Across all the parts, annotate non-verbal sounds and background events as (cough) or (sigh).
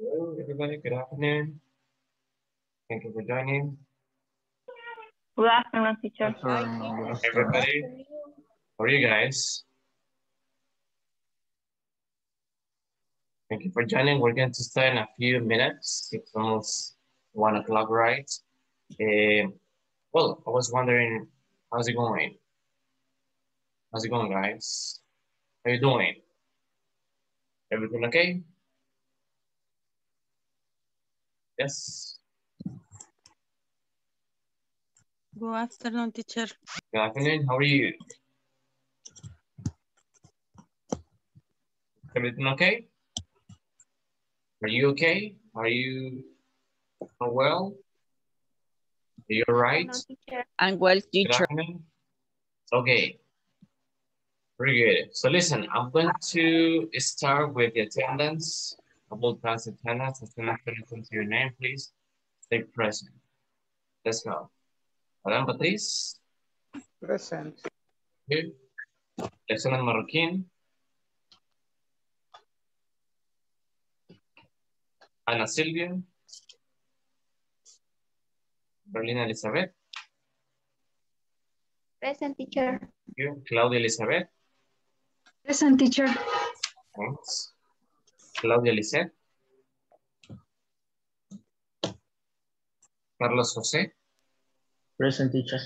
Hello, everybody. Good afternoon. Thank you for joining. Good afternoon, teacher. Everybody, how are you guys? Thank you for joining. We're going to start in a few minutes. It's almost one o'clock, right? Uh, well, I was wondering, how's it going? How's it going, guys? How you doing? Everything okay? Yes. Good afternoon, teacher. Good afternoon. How are you? Everything okay? Are you okay? Are you well? Are you all right? I'm well, teacher. Okay. Very good. So listen, I'm going to start with the attendance. I will pass attendance. Attendance, listen to your name, please. Stay present. Let's go. Madame Patrice, Present. here. Lieutenant Marroquin. Ana Silvia. Berlina Elizabeth. Present teacher. Here. Claudia Elizabeth. Present teacher. Thanks. Claudia Lisset. Carlos José. Present teacher.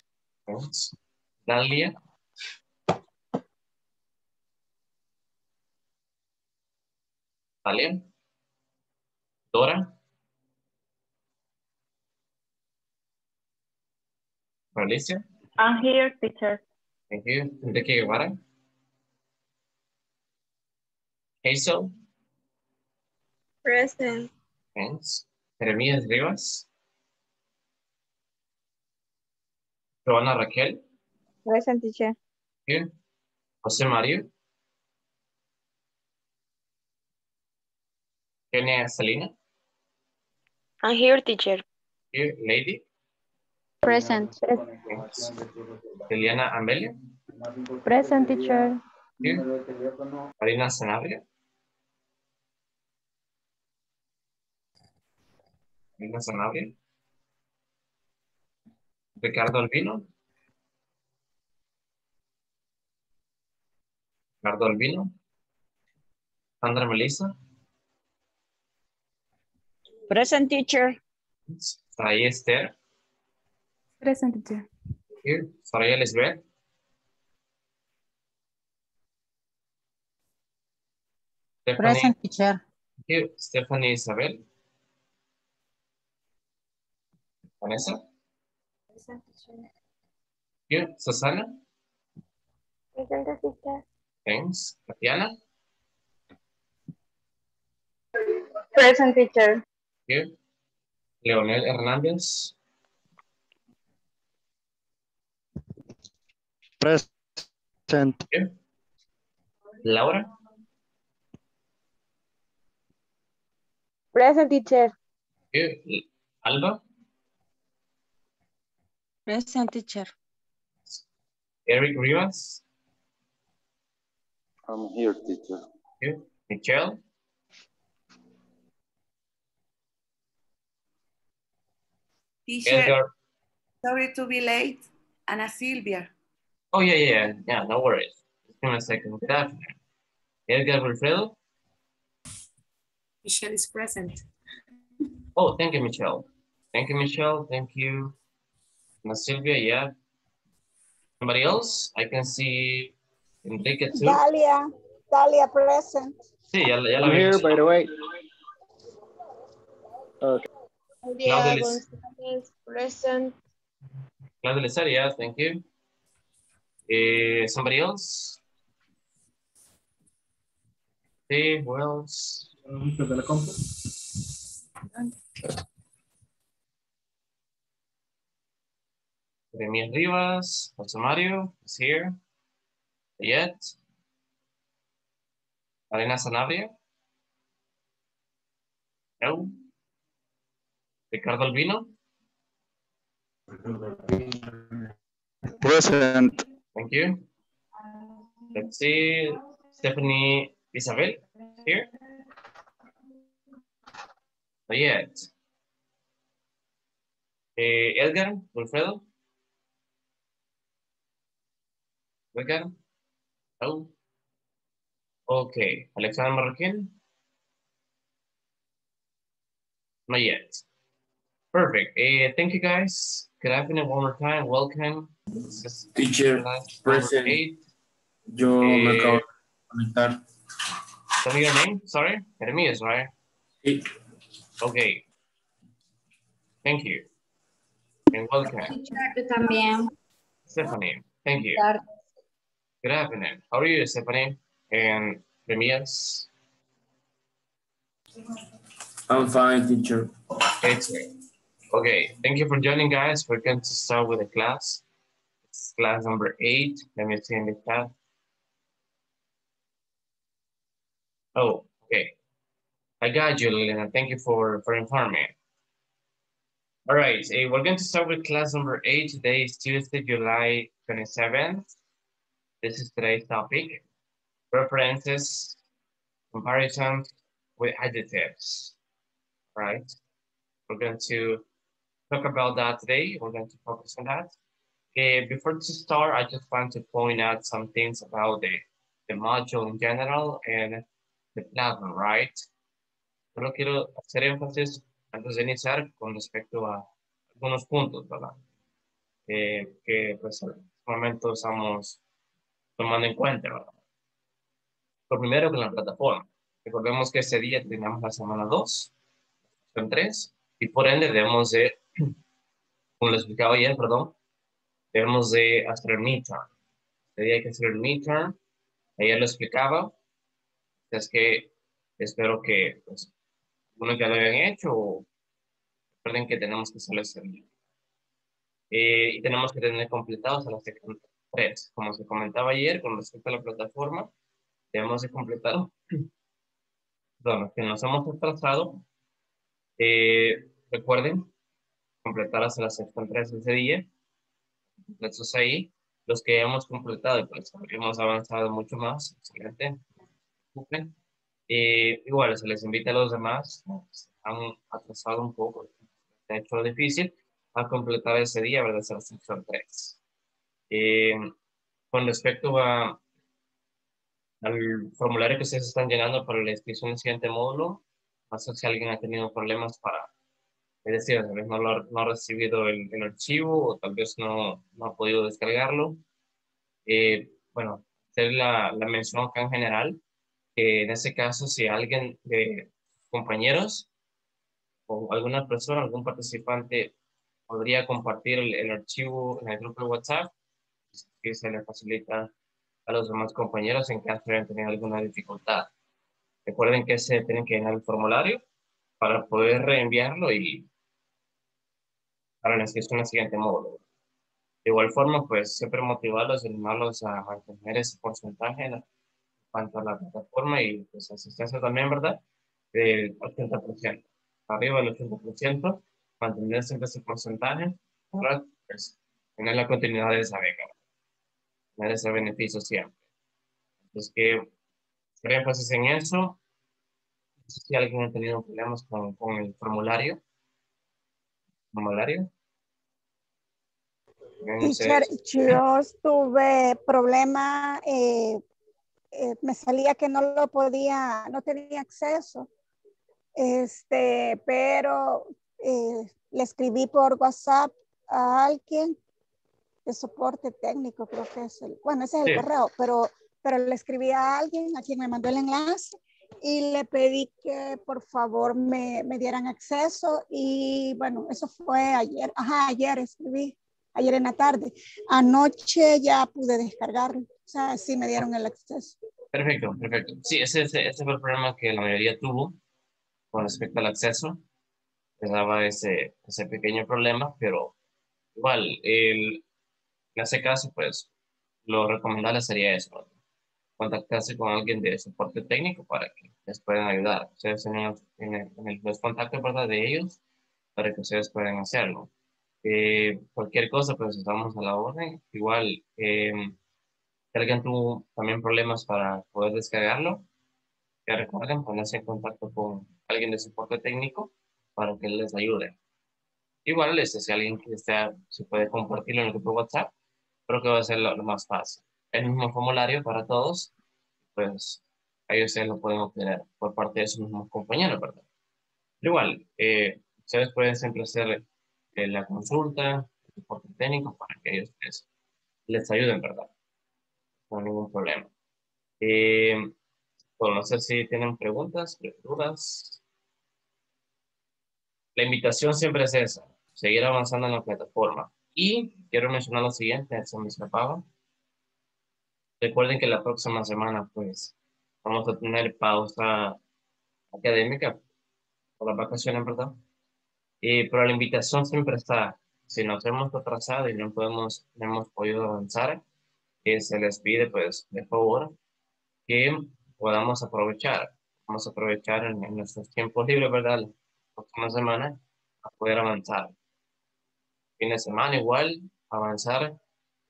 Thanks. Dalia. Dalia. Dora. Alicia. I'm here, teacher. Thank you. Enrique Guevara. Hazel. Present. Thanks. Jeremías Rivas. Joana Raquel. Present teacher. Here. José Mario. Kenia Salina. I'm here teacher. Here. Lady. Present. Thanks. Liliana Amelia. Present teacher. Here. Marina Sanabria. Sanabria. Ricardo Albino. Ricardo Albino. Sandra Melissa. Present, teacher. Esther. Present teacher. Here. Soraya Lisbeth. Stephanie. Present, teacher. Here. Stephanie Isabel. Vanessa. Present teacher. Here. Susana. Present teacher. Thanks. Tatiana. Present teacher. Here. Leonel Hernández. Present. Here. Laura. Present teacher. Here. Alba. Present, teacher. Eric Rivas. I'm here, teacher. Here. Michelle. Teacher, Edgar. sorry to be late. Ana Silvia. Oh, yeah, yeah, yeah. Yeah, no worries. Just give me a second. Good. Edgar Wilfredo. Michelle is present. Oh, thank you, Michelle. Thank you, Michelle. Thank you. Ana Silvia, yeah. Somebody else? I can see Enrique too. Dalia, Dalia present. Sí, ya, ya la I'm vi. here, by the way. Okay. Claudia Liz- González, present. Claudia Lizar, yeah, thank you. Eh, somebody else? Sí, who else? Jeremías Rivas, José Mario is here. Yet. Marina Sanabria. No. Ricardo Albino. Present. Thank you. Let's see. Stephanie Isabel here. Not yet. Eh, Edgar, Wilfredo? Edgar? No? Okay. Alexander Marroquin? Not yet. Perfect. Eh, thank you guys. Good afternoon one more time. Welcome. Teacher, class present. eight. yo me Eh, acabo de conectar. Tell me your name. Sorry. Jeremias, right? Sí. Okay. Thank you. And welcome. Yo también. Stephanie, thank you. Good afternoon. How are you, Stephanie? And Remias? I'm fine, teacher. Excellent. Okay, thank you for joining, guys. We're going to start with the class. It's class number eight. Let me see in the chat. Oh, okay. I got you, Liliana. Thank you for, for informing me. All right, eh, we're going to start with class number eight. Today is Tuesday, July 27th. This is today's topic. Preferences, comparisons with adjectives, right? We're going to talk about that today. We're going to focus on that. Eh, before to start, I just want to point out some things about the, the module in general and the platform, right? Quiero hacer énfasis antes de iniciar con respecto a algunos puntos, ¿verdad? Eh, que pues en este momento estamos tomando en cuenta, ¿verdad? Lo primero con la plataforma. Recordemos que ese día teníamos la semana 2, son 3, y por ende debemos de, (clears throat) como lo explicaba ayer, perdón, debemos de hacer el midterm. Ese día hay que hacer el midterm. Ayer lo explicaba. Es que espero que pues, algunos ya lo hayan hecho recuerden que tenemos que hacerlo ese día. Eh, y tenemos que tener completados a las 3. Como se comentaba ayer con respecto a la plataforma, debemos de completar, (clears throat) perdón, que nos hemos atrasado, eh, recuerden completar hasta la sección 3 ese día. Entonces ahí, los que hemos completado, pues hemos avanzado mucho más, excelente. Eh, igual, se les invita a los demás, han atrasado un poco, de hecho difícil, a completar ese día, ¿verdad? Esa sección 3. Eh, con respecto a, al formulario que ustedes están llenando para la inscripción del siguiente módulo, no sé si alguien ha tenido problemas para, es decir, tal vez no, lo, no ha recibido el, el, archivo o tal vez no, no ha podido descargarlo. Eh, bueno, hacer la, la mención acá en general, que en ese caso, si alguien de compañeros o alguna persona, algún participante podría compartir el, el archivo en el grupo de WhatsApp, que se le facilita a los demás compañeros en caso de tener alguna dificultad. Recuerden que se tienen que llenar el formulario para poder reenviarlo y para la inscripción al siguiente módulo. De igual forma, pues siempre motivarlos y animarlos a mantener ese porcentaje en cuanto a la plataforma y pues asistencia también, ¿verdad? Del 80%. Arriba del 80%, mantener siempre ese porcentaje para pues, tener la continuidad de esa beca, tener ese beneficio siempre. Entonces, que énfasis en eso. No sé si alguien ha tenido problemas con, con el formulario. ¿Formulario? Teacher, yo tuve problema, eh, eh, me salía que no lo podía, no tenía acceso, este, pero eh, le escribí por WhatsApp a alguien de soporte técnico, creo que es el, bueno, ese es el Sí. correo, pero, pero le escribí a alguien a quien me mandó el enlace y le pedí que por favor me, me dieran acceso y bueno, eso fue ayer, ajá, ayer escribí, ayer en la tarde. Anoche ya pude descargarlo, o sea, sí me dieron el acceso. Perfecto, perfecto. Sí, ese, ese, ese fue el problema que la mayoría tuvo con respecto al acceso. Les daba ese, ese pequeño problema, pero igual, el, en ese caso, pues, lo recomendable sería eso, ¿no? contactarse con alguien de soporte técnico para que les puedan ayudar. Ustedes tienen, tienen, tienen los contactos ¿verdad? de ellos para que ustedes puedan hacerlo. Eh, cualquier cosa, pues estamos a la orden. Igual, eh, si alguien tuvo también problemas para poder descargarlo, que recuerden ponerse en contacto con alguien de soporte técnico para que les ayude. Igual, este, si alguien que está, se puede compartirlo en el grupo WhatsApp, creo que va a ser lo, lo más fácil. El mismo formulario para todos, pues ahí ustedes lo pueden obtener por parte de sus mismos compañeros, ¿verdad? Pero igual, eh, ustedes pueden siempre hacer eh, la consulta, el soporte técnico para que ellos les, les ayuden, ¿verdad? No hay ningún problema. Eh, bueno, no sé si tienen preguntas, dudas. La invitación siempre es esa, seguir avanzando en la plataforma. Y quiero mencionar lo siguiente, se me escapaba. Recuerden que la próxima semana, pues, vamos a tener pausa académica por las vacaciones, ¿verdad? Eh, pero la invitación siempre está. Si nos hemos atrasado y no, podemos, no hemos podido avanzar, eh, se les pide, pues, de favor, que podamos aprovechar. Vamos a aprovechar en, en nuestros tiempos libres, ¿verdad? La próxima semana a poder avanzar. Fin de semana igual, avanzar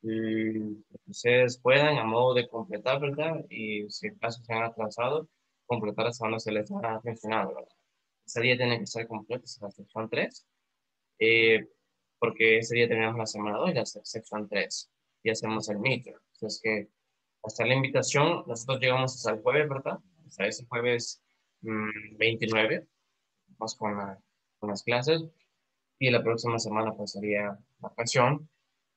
y que ustedes puedan a modo de completar, ¿verdad? Y si el caso se han atrasado, completar hasta donde se les ha mencionado, ¿verdad? Ese día tiene que ser completo, es la sección 3, eh, porque ese día tenemos la semana 2 y la sección 3, y hacemos el meter. Entonces que hasta la invitación, nosotros llegamos hasta el jueves, ¿verdad? Hasta ese jueves mmm, 29, vamos con, la, con las clases, y la próxima semana sería vacación,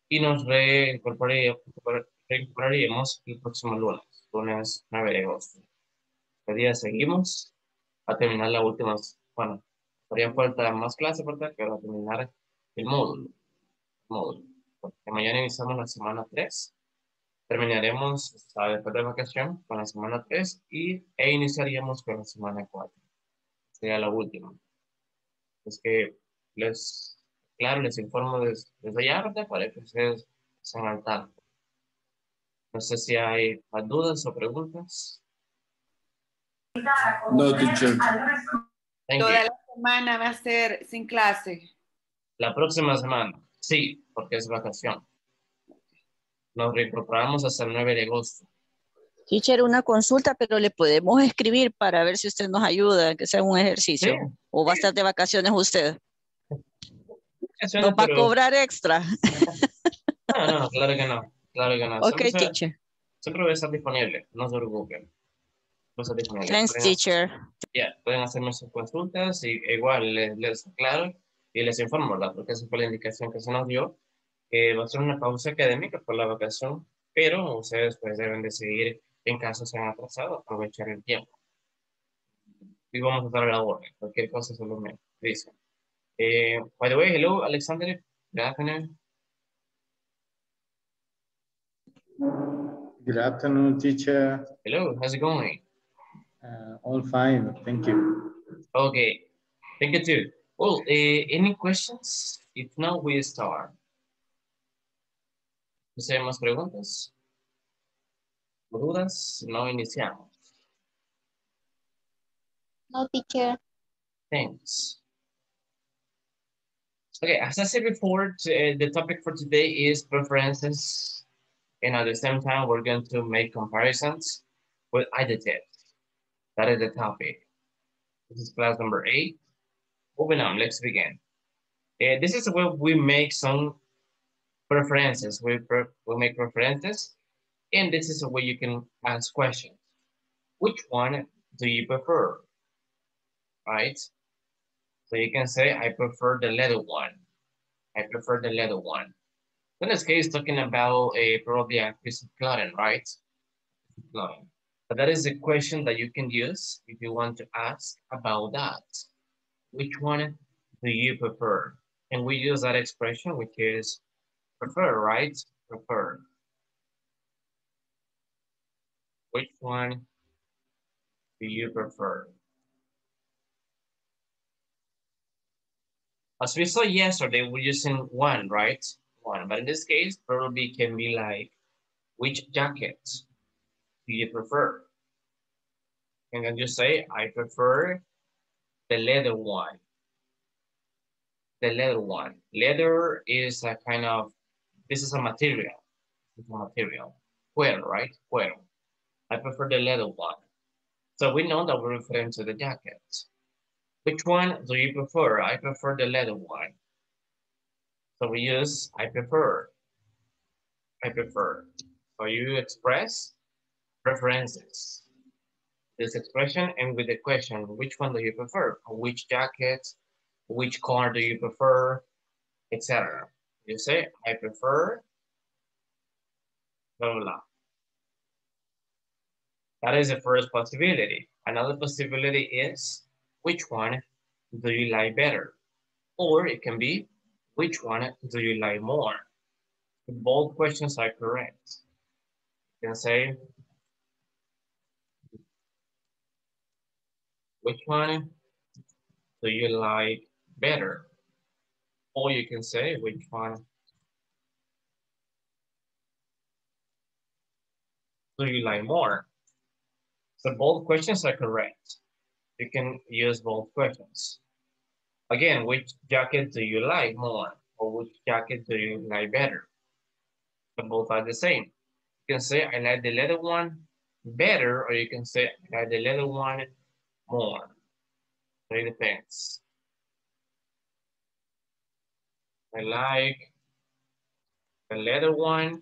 y nos reincorporaríamos el próximo lunes, lunes 9 de agosto. El día seguimos a terminar la última, bueno, todavía falta más clases, ¿verdad? Va a terminar el módulo. El módulo. Porque mañana iniciamos la semana 3. Terminaremos hasta después de vacación con la semana 3 y, e iniciaríamos con la semana 4. Sería la última. Es que les, claro, les informo desde, desde ya, ¿verdad? Para que ustedes estén al tanto. No sé si hay más dudas o preguntas. No, teacher. Thank Toda you. la semana va a ser sin clase. La próxima semana, sí, porque es vacación. Nos reincorporamos hasta el 9 de agosto. Teacher, una consulta, pero le podemos escribir para ver si usted nos ayuda, que sea un ejercicio. Sí. ¿O va a estar de vacaciones usted? ¿Nos no, va a pero- cobrar extra? (laughs) No, no, claro que no. Claro que no. Ok, Siempre, teacher. siempre voy a estar disponible, no se preocupen. Voy a estar disponible. Thanks, Pueden- teacher. Ya, pueden hacerme sus consultas y igual les, les aclaro y les informo, ¿verdad? Porque esa fue la indicación que se nos dio, que va a ser una pausa académica por la vacación, pero ustedes pues deben de seguir en caso se han atrasado, aprovechar el tiempo. Y vamos a estar a la orden, cualquier cosa solo me dicen. Eh, by the way, hello, Alexander. Good afternoon. Good afternoon, teacher. Hello, how's it going? Uh, all fine, thank you. Okay, thank you too. Well, eh, any questions? If not, we start. ¿No hay más preguntas? ¿O ¿Dudas? No iniciamos. No, teacher. Thanks. Okay, as I said before, uh, the topic for today is preferences. And at the same time, we're going to make comparisons with adjectives. That is the topic. This is class number eight. Moving on, let's begin. Uh, this is where we make some preferences. We, pre we make preferences. And this is where you can ask questions. Which one do you prefer? Right? So you can say, I prefer the leather one. I prefer the leather one. In this case, talking about a probably a piece of clothing, right? Clothing. But that is a question that you can use if you want to ask about that. Which one do you prefer? And we use that expression, which is prefer, right? Prefer. Which one do you prefer? As we saw yesterday, we're using one, right? One, but in this case, probably can be like, which jacket do you prefer? And then you say, I prefer the leather one. The leather one. Leather is a kind of, this is a material. It's a material. Cuero, right? Cuero. I prefer the leather one. So we know that we're referring to the jacket. Which one do you prefer? I prefer the letter one. So we use I prefer. I prefer. So you express preferences. This expression and with the question, which one do you prefer? Which jacket, which car do you prefer, etc. You say, I prefer blah, blah, blah. That is the first possibility. Another possibility is, which one do you like better? Or it can be, which one do you like more? Both questions are correct. You can say, which one do you like better? Or you can say, which one do you like more? So both questions are correct. You can use both questions. Again, which jacket do you like more? Or which jacket do you like better? But both are the same. You can say, I like the leather one better, or you can say, I like the leather one more. So it depends. I like the leather one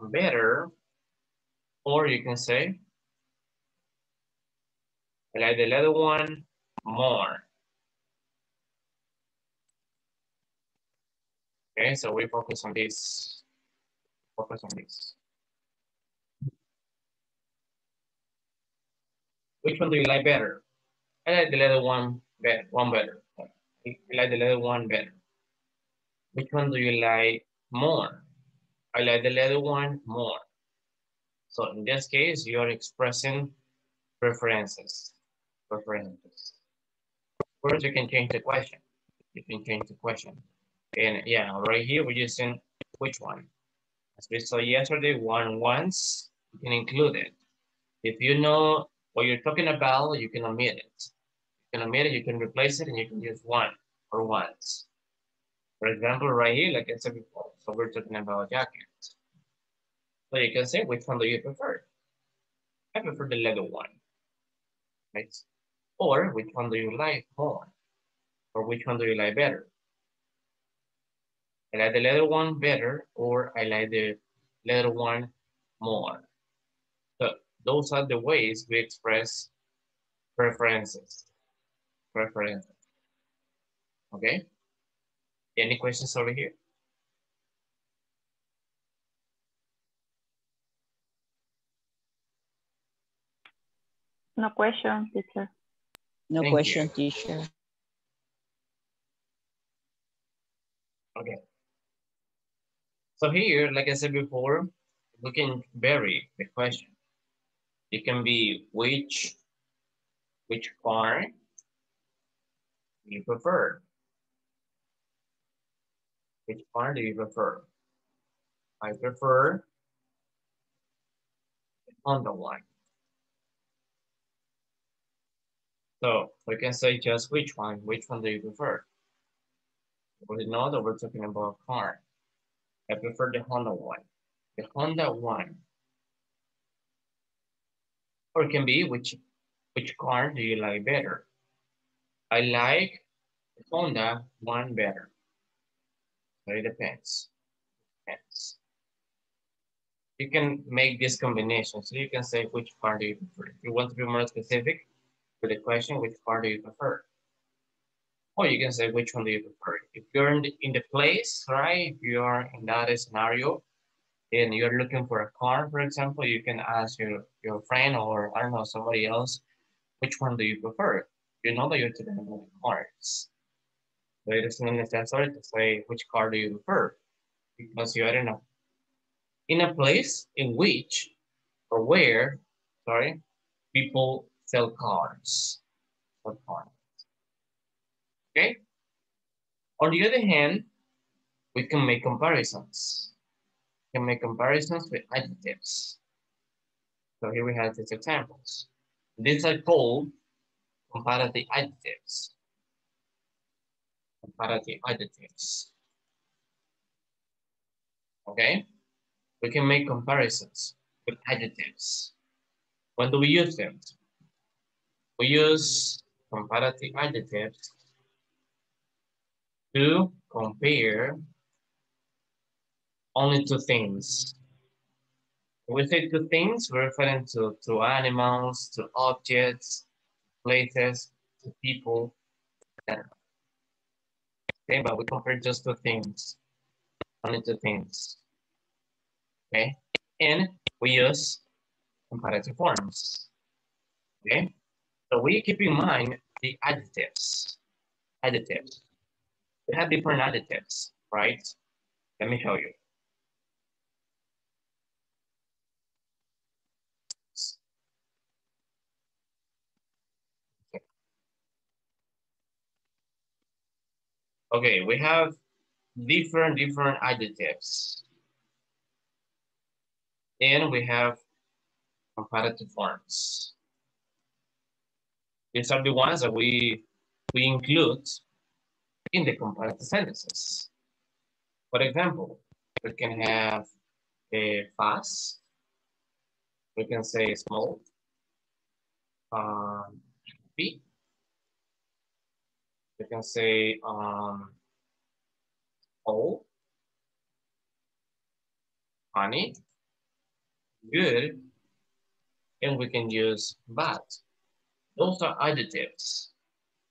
better, or you can say, like the leather one more. Okay, so we focus on this. Focus on this. Which one do you like better? I like the leather one better. One better. I like the leather one better. Which one do you like more? I like the leather one more. So in this case, you're expressing preferences. Preferences. Of course, you can change the question. You can change the question. And yeah, right here, we're using which one? As we saw yesterday, one once, you can include it. If you know what you're talking about, you can omit it. You can omit it, you can replace it, and you can use one or once. For example, right here, like I said before, so we're talking about jackets. So you can say, which one do you prefer? I prefer the leather one, right? Or which one do you like more? Or which one do you like better? I like the leather one better, or I like the leather one more. So those are the ways we express preferences. Preferences. Okay? Any questions over here? No question, teacher. No Thank question, you. teacher. Okay. So here, like I said before, we can vary the question. It can be which, which car you prefer? Which car do you prefer? I prefer the Honda one. So we can say just which one, which one do you prefer? We know that we're talking about a car. I prefer the Honda one. The Honda one. Or it can be which which car do you like better? I like the Honda one better. So it depends. Depends. You can make this combination. So you can say which car do you prefer. If you want to be more specific the question, which car do you prefer? Or you can say which one do you prefer. If you're in the, in the place, right? If you are in that scenario and you're looking for a car, for example, you can ask your, your friend or I don't know, somebody else, which one do you prefer? You know that you're talking about cars. So it isn't necessary to say which car do you prefer because you are in a, in a place in which or where, sorry, people sell cars. Sell cars. Okay? On the other hand, we can make comparisons. We can make comparisons with adjectives. So here we have these examples. These are called comparative adjectives. Comparative adjectives. Okay? We can make comparisons with adjectives. When do we use them? We use comparative adjectives to compare only two things. We say two things, we're referring to, to animals, to objects, places, to people. Okay, but we compare just two things, only two things. Okay, and we use comparative forms. Okay, so we keep in mind the adjectives, adjectives. We have different adjectives, right? Let me show you. Okay, we have different, different adjectives. And we have comparative forms. These are the ones that we, we include in the comparative sentences. For example, we can have a fast, we can say small, um, big, we can say um, old, honey, good, and we can use bad. Those are adjectives,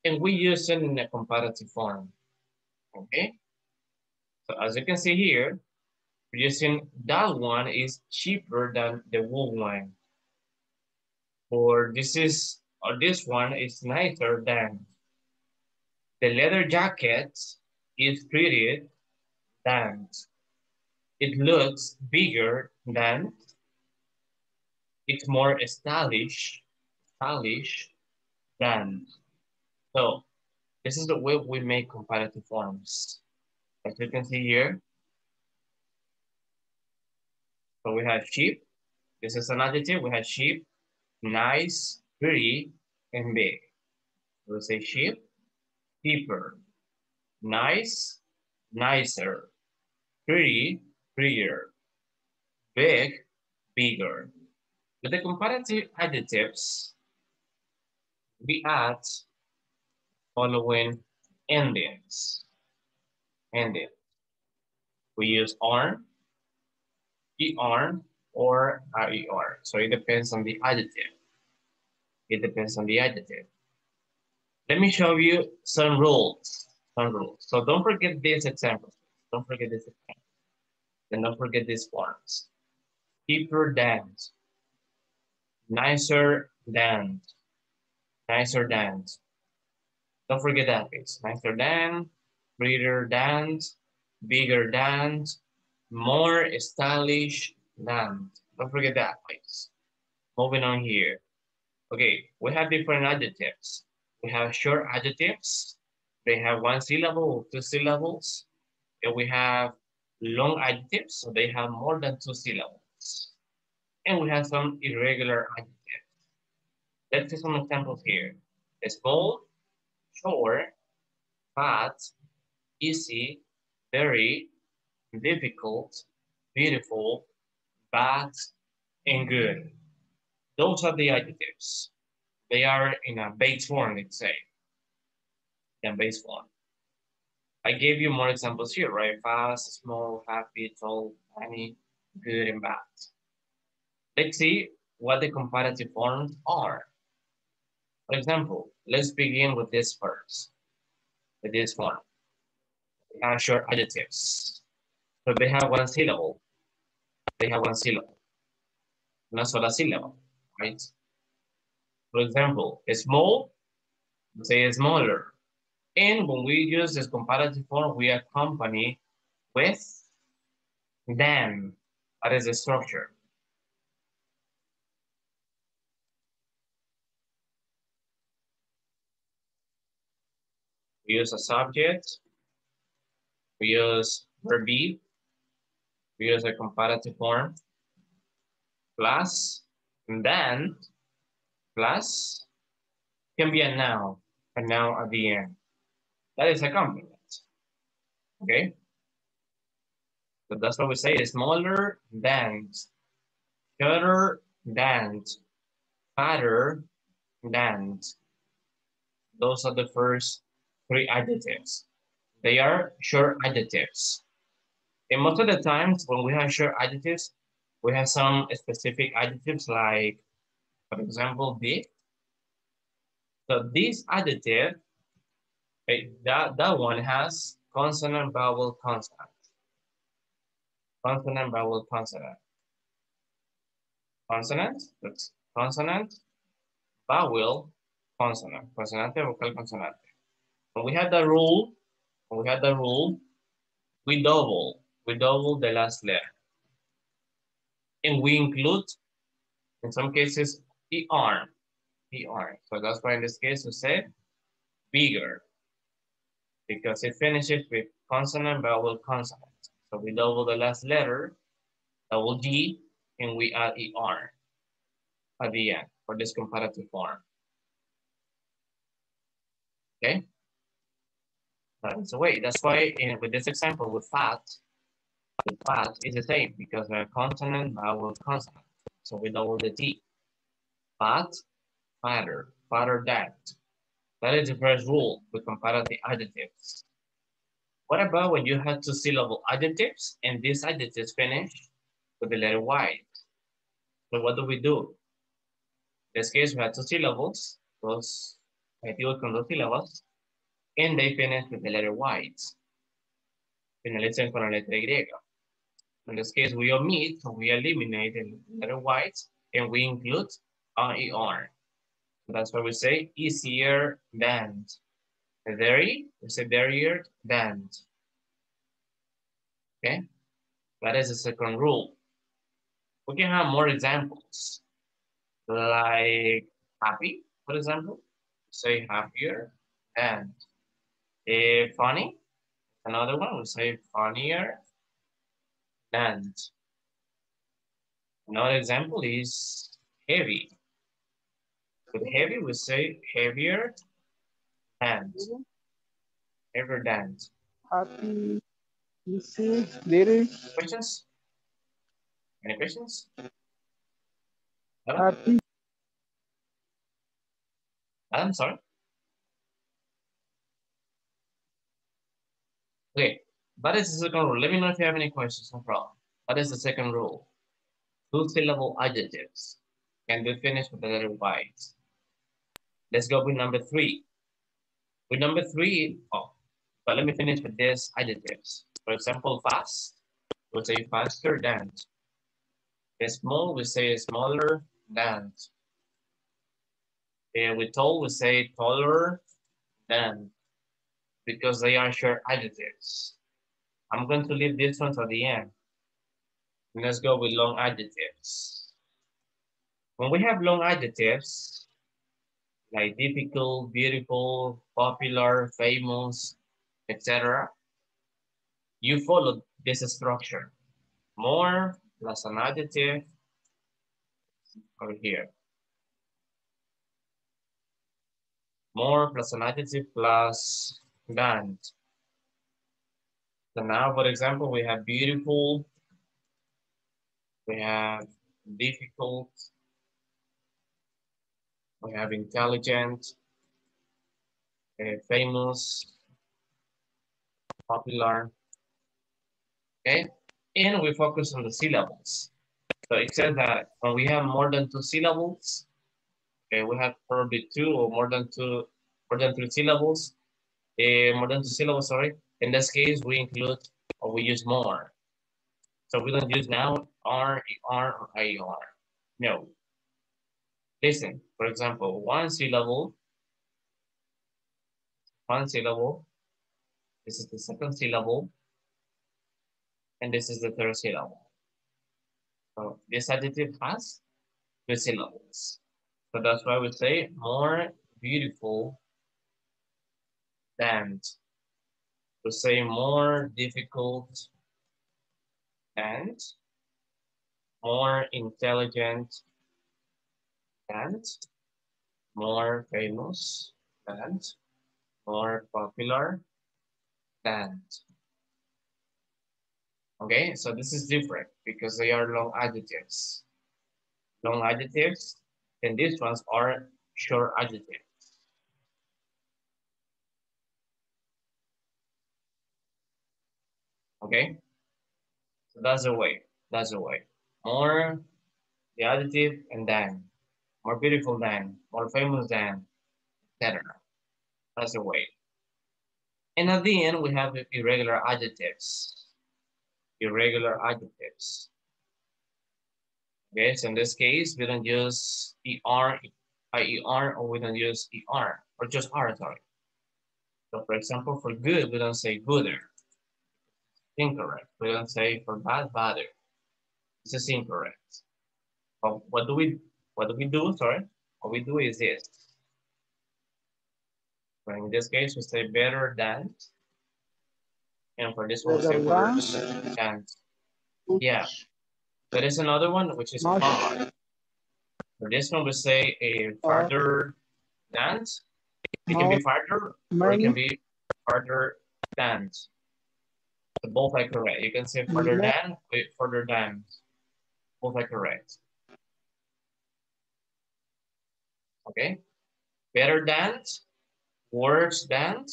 and we use them in a comparative form, okay? So as you can see here, using that one is cheaper than the wool one. Or this is, or this one is nicer than. The leather jacket is prettier than. It looks bigger than. It's more stylish, stylish than. So this is the way we make comparative forms. As you can see here. So we have cheap. This is an adjective. We have cheap, nice, pretty, and big. We'll say cheap, cheaper, nice, nicer, pretty, prettier, big, bigger. With the comparative adjectives, we add following endings. Ending. We use arm, er, or rer. So it depends on the adjective. It depends on the adjective. Let me show you some rules. Some rules. So don't forget these examples. Don't forget this example. And don't forget these forms. Deeper than. Nicer than. Nicer than. Don't forget that it's nicer than, prettier than, bigger than, more stylish than. Don't forget that, please. Moving on here. Okay, we have different adjectives. We have short adjectives. They have one syllable, two syllables. And we have long adjectives, so they have more than two syllables. And we have some irregular adjectives. Let's see some examples here. Small, short, fat, easy, very, difficult, beautiful, bad, and good. Those are the adjectives. They are in a base form, let's say, than base form. I gave you more examples here, right? Fast, small, happy, tall, tiny, good, and bad. Let's see what the comparative forms are. For example, let's begin with this first, with this one. We have short adjectives. So they have one syllable. They have one syllable. Una sola syllable, right? For example, small, say smaller. And when we use this comparative form, we accompany with than. That is the structure. Use a subject. We use verb be. We use a comparative form. Plus, and then, plus, can be a noun, a noun at the end. That is a complement. Okay? So that's what we say, smaller than, shorter than, fatter than, Those are the first three adjectives. They are short adjectives. And most of the times when we have short adjectives, we have some specific adjectives like, for example, big. So this adjective, okay, eh, that, that one has consonant, vowel, consonant. Consonant, vowel, consonant. Consonant, that's consonant, vowel, consonant. Consonante, vocal, consonante. When we have the rule, when we have the rule, we double, we double the last letter. And we include, in some cases, ER, ER. So that's why in this case we say bigger, because it finishes with consonant, vowel, consonant. So we double the last letter, double D, and we add ER at the end for this comparative form. Okay? That is the way. That's why in, with this example with fat, with fat is the same because they're consonant, vowel, consonant. So we double the T. Fat, fatter, fatter that. That is the first rule with comparative adjectives. What about when you have two syllable adjectives and these adjectives finish with the letter Y? So what do we do? In this case, we have two syllables, dos adjetivos con dos sílabas, and they finish with the letter Y. Finalizan con la letra Y. In this case, we omit, we eliminate the letter Y, and we include R-E-R. That's why we say easier than. Very, we say barrier than. Okay, that is the second rule. We can have more examples, like happy, for example. Say happier and a funny, another one, we say funnier than. Another example is heavy. With heavy, we say heavier than. Heavier than. Happy. Is very Questions? Any questions? Happy. Adam, sorry. Okay, what is the second rule? Let me know if you have any questions, no problem. What is the second rule? Two syllable adjectives can be finished with the letter Y. Let's go with number three. With number three, oh, but let me finish with these adjectives. For example, fast, we'll say faster than. Small, we say smaller than. And with tall, we say taller than because they are short adjectives. I'm going to leave this one to the end. Let's go with long adjectives. When we have long adjectives, like difficult, beautiful, popular, famous, etc., you follow this structure. More plus an adjective over here. More plus an adjective plus than. So now, for example, we have beautiful, we have difficult, we have intelligent, uh, famous, popular, okay? And we focus on the syllables. So it says that when we have more than two syllables, okay, we have probably two or more than two, more than three syllables, uh, more than two syllables, sorry. In this case, we include or we use more. So we don't use now R, R, or AR. No. Listen, for example, one syllable, one syllable, this is the second syllable, and this is the third syllable. So this adjective has two syllables. So that's why we say more beautiful than. to say more difficult and more intelligent and more famous and more popular and Okay, so this is different because they are long adjectives. Long adjectives, and these ones are short adjectives. Okay? So that's the way. That's the way. More the adjective and then. More beautiful than, more famous than, etc. That's the way. And at the end, we have irregular adjectives. Irregular adjectives. Okay, so in this case, we don't use ER, IER, or we don't use ER, or just R, sorry. So for example, for good, we don't say gooder. Incorrect. We don't say for bad, badder. This is incorrect. But what do we what do we do? Sorry, what we do is this. But in this case, we say better than. And for this one, we say worse than. Yeah. There is another one which is far. For this one, we say a farther than. It can be farther or it can be farther than. So both are correct. You can say further Le- than, wait, further than. Both are correct. Okay. Better than, worse than,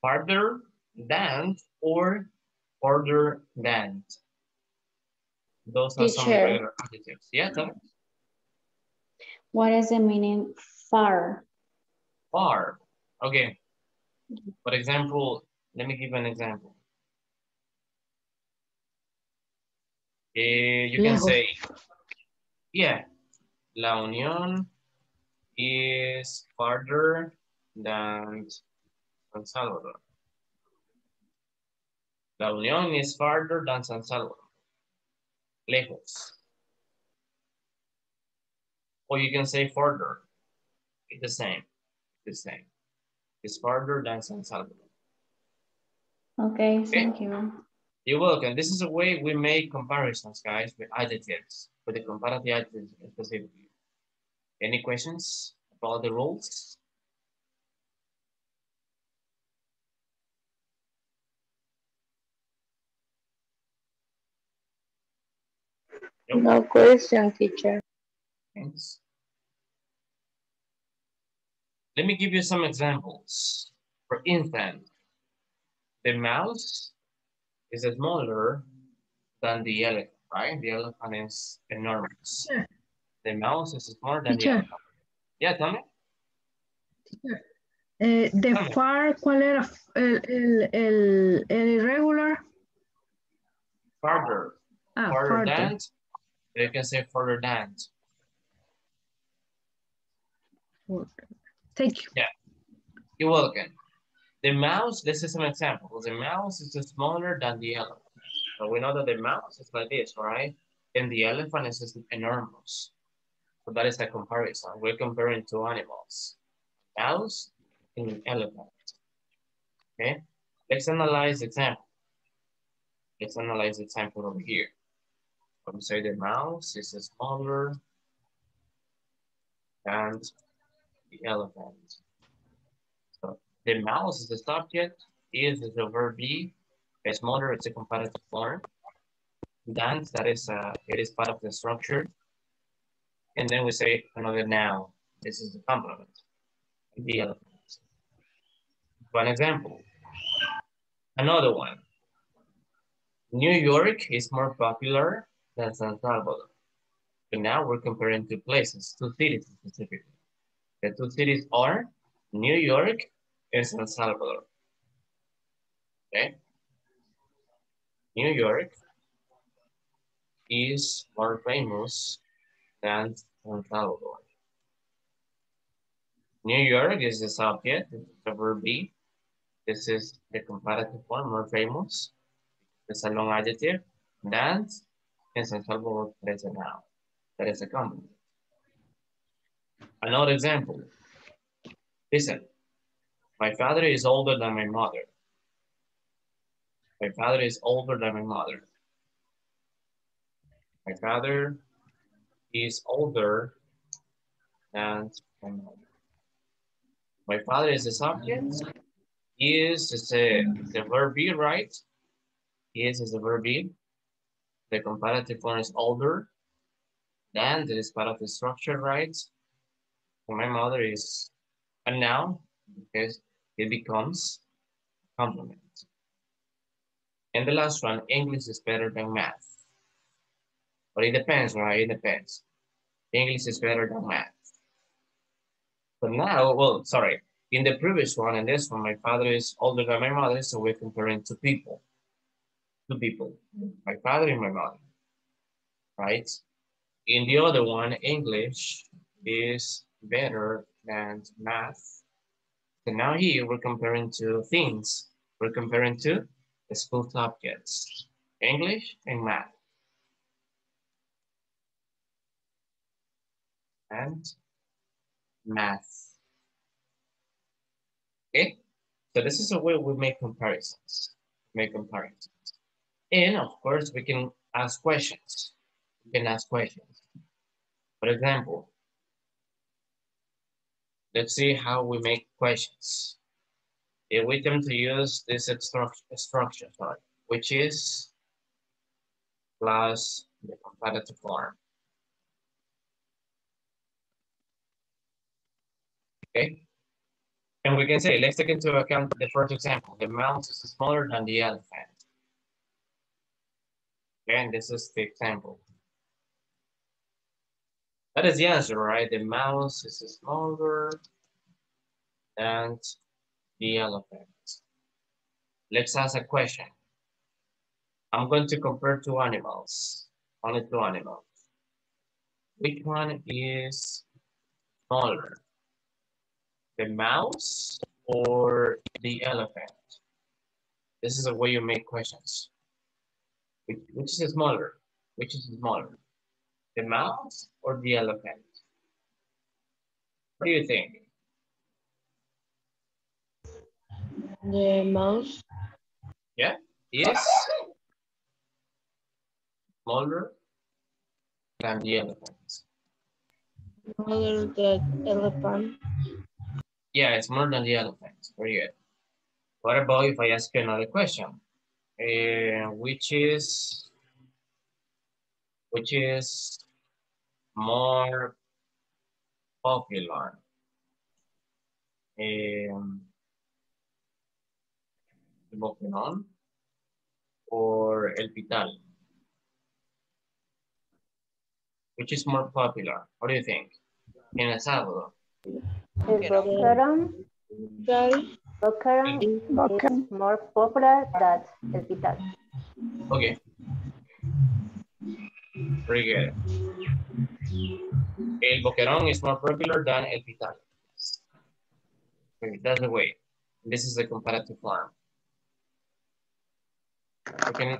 farther than, or further than. Those are some Teacher. regular adjectives. Yeah, tell. What is the meaning far? Far. Okay. For example, let me give an example. Eh, you can say, yeah, La Unión is farther than San Salvador. La Unión is farther than San Salvador. Lejos. Or you can say further. It's the same. It's the same. It's farther than San Salvador. Okay, thank you. You're welcome. This is a way we make comparisons, guys, with adjectives, with the comparative adjectives specifically. Any questions about the rules? No question, teacher. Thanks. Let me give you some examples. For instance, the mouse is smaller than the elephant, right? The elephant is enormous. The mouse is smaller than the elephant. Yeah, tell me. Eh, de Dame. far, ¿cuál era el, el, el, el irregular? Farther. Ah, Farther farther. than. You can say further than. Thank you. Yeah. You're welcome. The mouse, this is an example. The mouse is smaller than the elephant. So we know that the mouse is like this, right? And the elephant is enormous. So that is a comparison. We're comparing two animals. Mouse and an elephant. Okay? Let's analyze the example. Let's analyze the example over here. Let say the mouse is smaller than the elephant. The mouse is the subject, is is the verb be, a smaller it's a comparative form. Dance, that is uh it is part of the structure. And then we say another noun. This is the complement. The elephant. One example. Another one. New York is more popular than San Salvador. So now we're comparing two places, two cities specifically. The two cities are New York and San Salvador. Okay. New York is more famous than Salvador. New York is the subject, the verb be. This is the comparative form, more famous. It's a long adjective. Than and San Salvador, is a noun. That is a complement. Another example. Listen, my father is older than my mother. My father is older than my mother. My father is older than my mother. My father is the subject. Is is the, the verb be, right? Is is the verb be. The comparative form is older than. That is part of the structure, right? My mother is a noun because it becomes complement. And the last one, English is better than math. But it depends, right? It depends. English is better than math. But now, well, sorry, in the previous one and this one, my father is older than my mother, so we're comparing two people. Two people, my father and my mother, right? In the other one, English is better than math. So now here we're comparing two things. We're comparing two school subjects, English and math. And math. Okay, so this is a way we make comparisons, make comparisons. And of course, we can ask questions. We can ask questions. For example, let's see how we make questions. If we tend to use this structure, sorry, which is plus the comparative form. Okay. And we can say, let's take into account the first example. The mouse is smaller than the elephant. Okay, And this is the example. That is the answer, right? The mouse is smaller than the elephant. Let's ask a question. I'm going to compare two animals, only two animals. Which one is smaller? The mouse or the elephant? This is a way you make questions. Which, which is smaller? Which is smaller? The mouse or the elephant? What do you think? The mouse. Yeah, yes. smaller than the elephant. Smaller than elephant. Yeah, it's more than the elephant. Very good. What about if I ask you another question? Uh, which is which is more popular? Um, el boquerón or el pital? Which is more popular? What do you think? En el sábado. El boquerón. Boquerón is more popular than el pital. Okay. Very good. El boquerón is more popular than el pital. Okay, that's the way. This is the comparative form. We can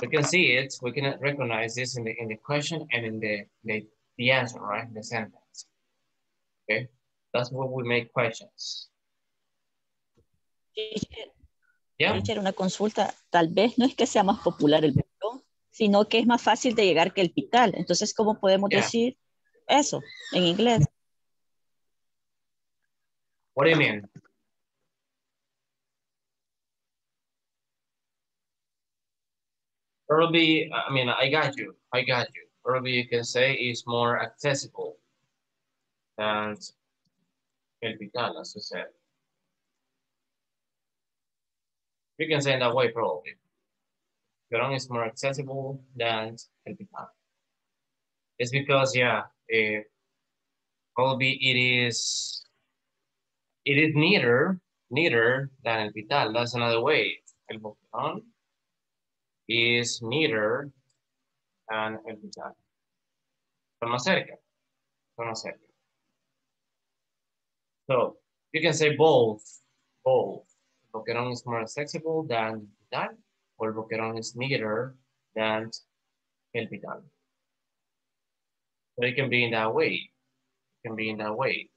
we can see it. We can recognize this in the in the question and in the the, the answer, right? The sentence. Okay, that's what we make questions. Yeah. Una consulta. Tal vez no es que sea más popular el sino que es más fácil de llegar que el pital. Entonces, ¿cómo podemos Yeah. decir eso en inglés? What do you mean? Probably, I mean, I got you. I got you. Probably you can say it's more accessible than el pital, as you said. You can say it that way, probably. Perón is more accessible than el pital. It's because, yeah, probably it is it is neater, neater than el pital. That's another way. El boquerón is neater than el pital. Son más cerca. Son más cerca. So you can say both. Both. Boquerón is more accessible than el or boquerón is neater than el pital. So it can be in that way. It can be in that way.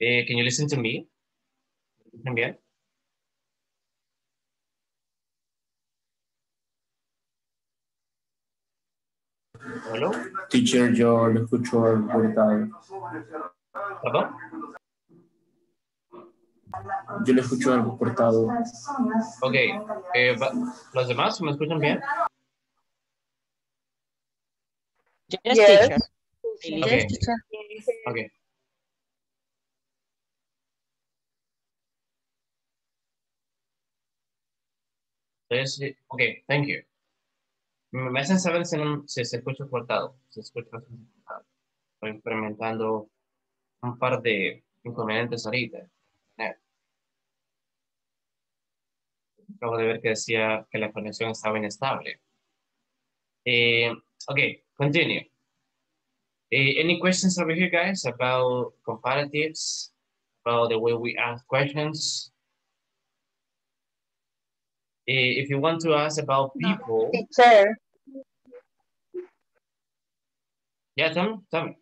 Eh, can you listen to me? ¿Escuchan bien? ¿Hello? Teacher, yo le escucho al portado. ¿Perdón? Yo le escucho algo cortado. Ok. eh, ¿Los demás me escuchan bien? Yes, Yes. teacher. Okay. teacher. Ok. Thank you. Me hacen saber si, no- si se escucha cortado. Si se escucha cortado. Estoy experimentando un par de inconvenientes ahorita. Eh. Acabo de ver que decía que la conexión estaba inestable. Eh, ok, continue. Eh, any questions over here, guys, about comparatives, about the way we ask questions? Eh, if you want to ask about people, Teacher, yeah, tell me, tell me.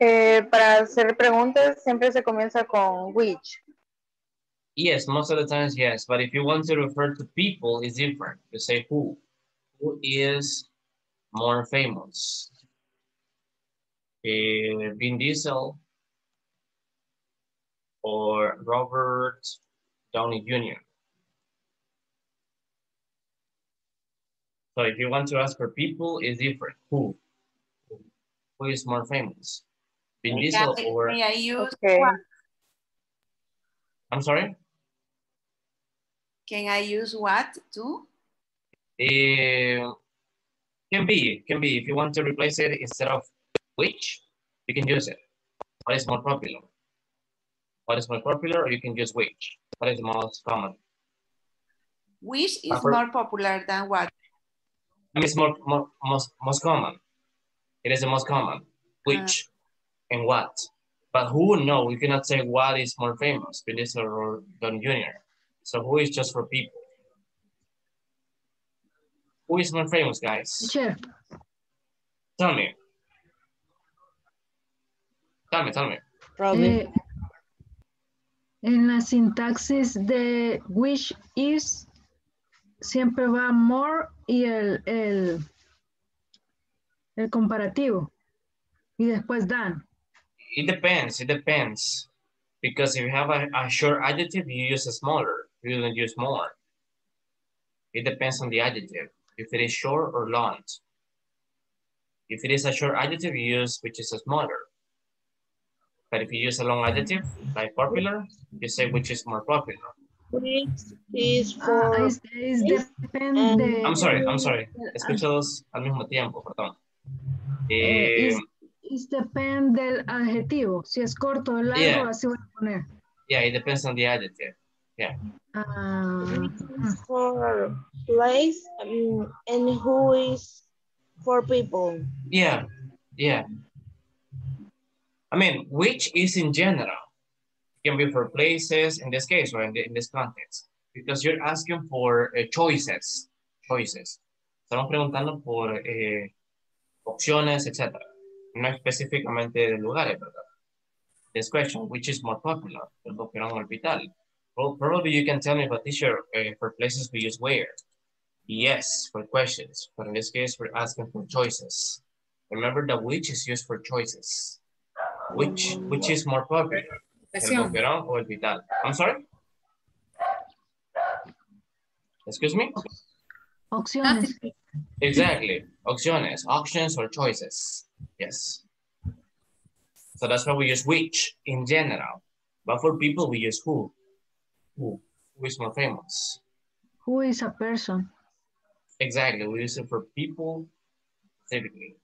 eh, para hacer preguntas siempre se comienza con which. Yes, most of the times, yes. But if you want to refer to people, it's different. You say who. Who is more famous? Eh, Vin Diesel or Robert Downey Jr. So if you want to ask for people, it's different. Who? Who is more famous? Vin Diesel May or, may I use Okay. I'm sorry? Can I use what too? Eh, can be, can be. If you want to replace it instead of which, you can use it. What is more popular? What is more popular, or you can use which? What is the most common? Which is Upper- more popular than what? I mean, it's more, more most most common. It is the most common. Which and what? But who? No, you cannot say what is more famous, Vin Diesel or Don Jr. So who is just for people? Who is more famous, guys? Teacher, Tell me. Tell me, tell me. Probably. eh, en la sintaxis de which is siempre va more y el, el, el comparativo. Y después dan. It depends. It depends. Because if you have a, a short adjective, you use a smaller. You don't use more. It depends on the adjective. If it is short or long. If it is a short adjective, you use which is smaller. But if you use a long adjective, like popular, you say which is more popular. Which is Ah, for es, es depende. I'm sorry, I'm sorry. Escúchalos al mismo tiempo, perdón. Eh, Eh, is, is depende del adjetivo. Si es corto o largo, Yeah. así voy a poner. yeah, it depends on the adjective. Yeah. Ah, for place um, and who is for people. Yeah, yeah. I mean, which is in general. It can be for places in this case or in, the- in this context. Because you're asking for eh, choices. Choices. Estamos preguntando por eh, opciones, etc. No específicamente de lugares, ¿verdad? This question, which is more popular? El boquerón o el pital. Well, probably you can tell me, but teacher, eh, for places we use where? Yes, for questions. But in this case, we're asking for choices. Remember that which is used for choices. Which which is more popular? El boquerón o el pital? I'm sorry? Excuse me? opciones. Exactly. Opciones, options or choices. Yes. So that's why we use which in general. But for people, we use who. Who? Who is more famous? Who is a person? Exactly. We use it for people specifically.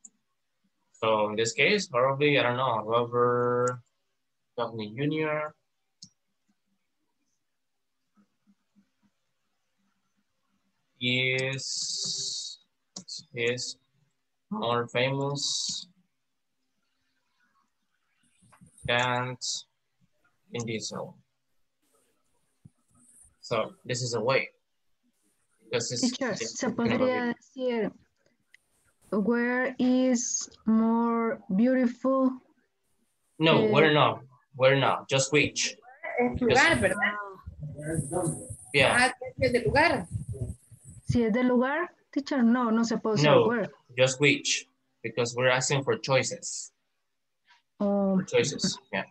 So in this case, probably, I don't know, Robert Downey Jr. is is more famous than Vin Diesel. So this is a way. Because it's, Teacher, it's se gonna podría decir, where is more beautiful? No, eh, we're not. We're not. Just which. Es lugar, ¿verdad? Yeah. es de lugar. Si es del lugar, teacher, no, no se puede usar No, where. just which. Because we're asking for choices. O For choices. Yeah.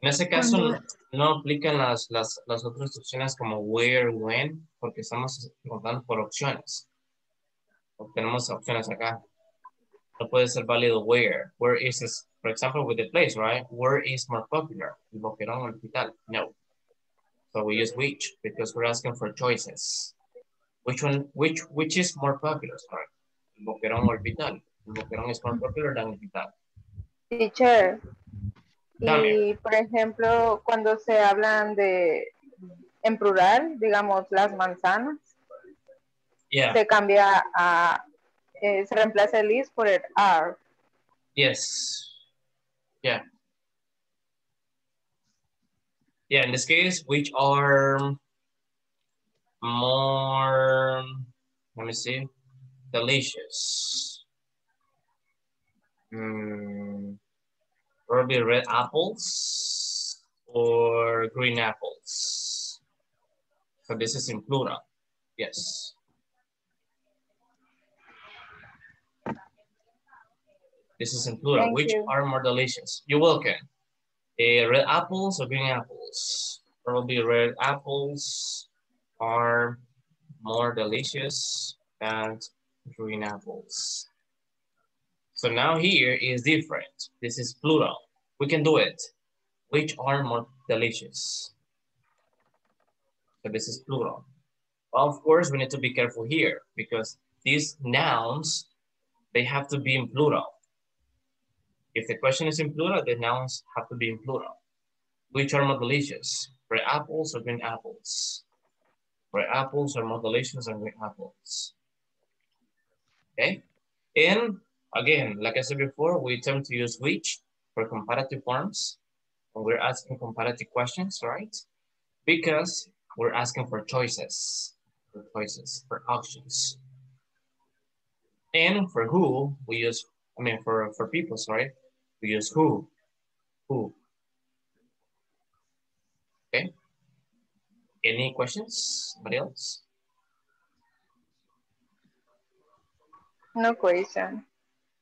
En ese caso no, Cuando- no aplican las, las, las otras opciones como where, when, porque estamos preguntando por opciones. Tenemos opciones acá. No puede ser válido where. Where is, this- for example, with the place, right? Where is more popular? El boquerón o el hospital. No. So we use which because we're asking for choices. Which one, which, which is more popular, sorry? El boquerón o el pital. El boquerón is more popular than el pital. Teacher. Y, por ejemplo, cuando se hablan de, en plural, digamos, las manzanas, Yeah, se cambia a, eh, se reemplaza el is por el are. yes. Yeah. Yeah, in this case, which are more, let me see, delicious. Hmm, probably red apples or green apples. So this is in plural, yes. This is in plural. Thank Which you. are more delicious? You're welcome. Eh, red apples or green apples? Probably red apples are more delicious than green apples. So now here is different. This is plural. We can do it. Which are more delicious? So this is plural. Of course, we need to be careful here because these nouns, they have to be in plural. If the question is in plural, the nouns have to be in plural. Which are more delicious? Red apples or green apples? Red apples are more delicious than green apples. Okay? And again, like I said before, we tend to use which for comparative forms when we're asking comparative questions, right? Because we're asking for choices, for choices, for options. And for who, we use, I mean, for, for people, sorry, we use who, who. Okay. Any questions? Somebody else? No question.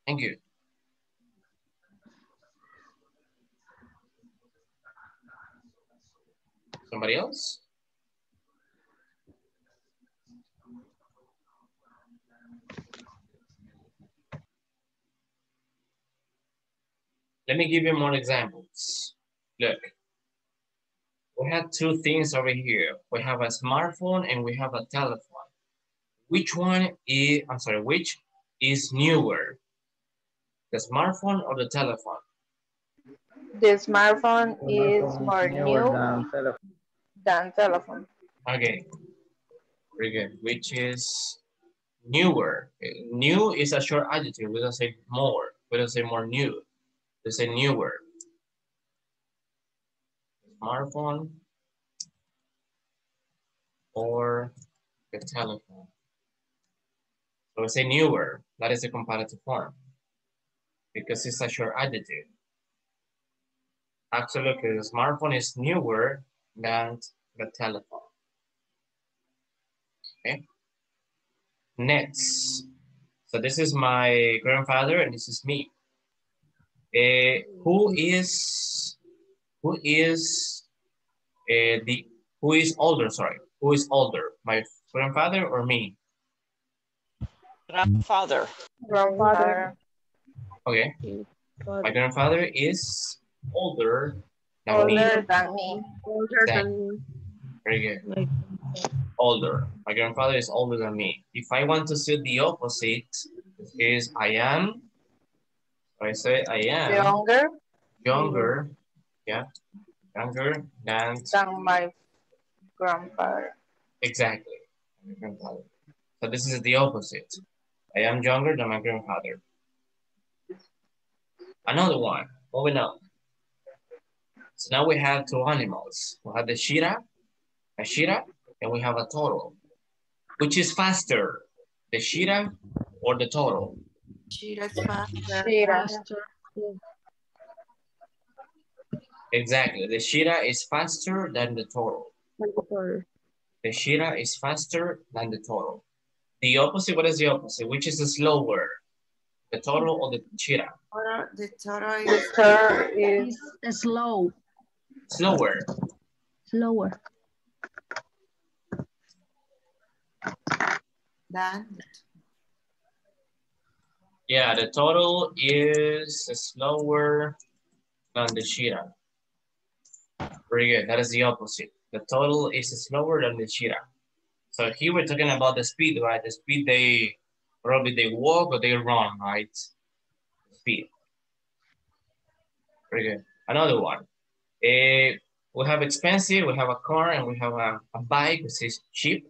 Thank you. Somebody else? Let me give you more examples. Look, we have two things over here. We have a smartphone and we have a telephone. Which one is, I'm sorry, which is newer? The smartphone or the telephone? The smartphone is more new than telephone. than telephone. Okay, very good. Which is newer. New is a short adjective. We don't say more. We don't say more new. We say newer. Smartphone or the telephone. So we say newer. That is a comparative form because it's a short adjective. Actually, okay, the smartphone is newer than the telephone. Okay. Next. So this is my grandfather and this is me. Eh, who is who is eh, the who is older? Sorry, who is older? My grandfather or me? Grandfather. Grandfather. Okay. My grandfather is older than me. Older than me. Older than Very good. Older. My grandfather is older than me. If I want to say the opposite, is I am. I say I am Younger younger. Yeah, younger than than my grandfather. exactly my grandfather. So this is the opposite. I am younger than my grandfather. Another one. Moving on. So now we have two animals. We have the cheetah, a cheetah, and we have a turtle. Which is faster, the cheetah or the turtle? Cheetah's faster. Cheetah. Exactly. The cheetah is faster than the turtle. The cheetah is faster than the turtle. The opposite, what is the opposite? Which is slower? The turtle or the cheetah? Total- The total The is is slow, Slower. slower. done. Yeah, the total is slower than the cheetah. Very good. That is the opposite. the total is slower than the cheetah. So here we're talking about the speed, right? The speed they, probably they walk or they run, right? Speed. Very good. Another one. Eh, we have expensive, we have a car, and we have a, a bike, which is cheap.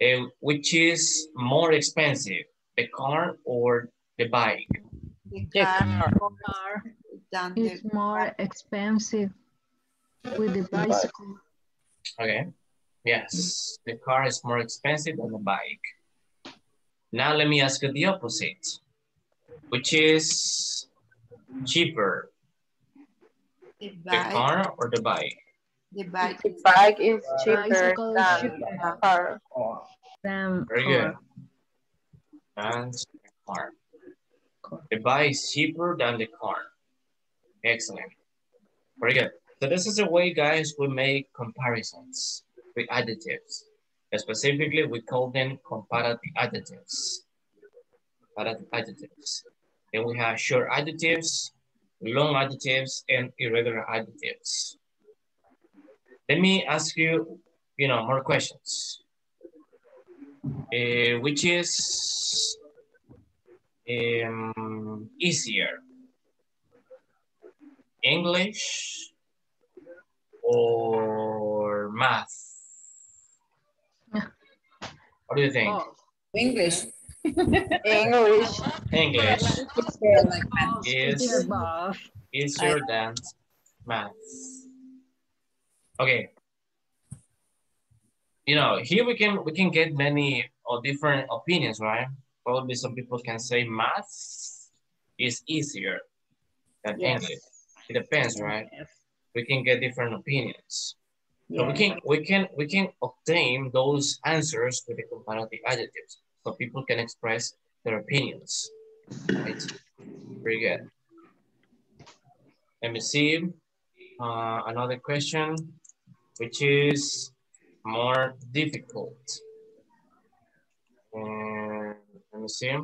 Eh, which is more expensive, the car or the bike? The The car car. Car than is the more expensive with the bicycle. Okay. Yes, the car is more expensive than the bike. Now let me ask you the opposite, which is cheaper, the the car or the bike? The bike The is uh, bike is cheaper than cheaper. the car. Than Very good. And the car. The bike is cheaper than the car. Excellent. Very good. So this is the way, guys, we make comparisons with adjectives. Specifically, we call them comparative adjectives. Comparative adjectives. Then we have short adjectives, long adjectives, and irregular adjectives. Let me ask you, you know, more questions. Eh, which is um, easier? English or math? (laughs) What do you think? Oh, English. English. English it's is above. easier than math. Okay. You know, here we can we can get many or different opinions, right? Probably some people can say math is easier than Yes. English. It depends, right? Yes. We can get different opinions. So we can we can we can obtain those answers with the comparative adjectives, so people can express their opinions. Right? Very good. Let me see uh, another question, which is more difficult. And let me see.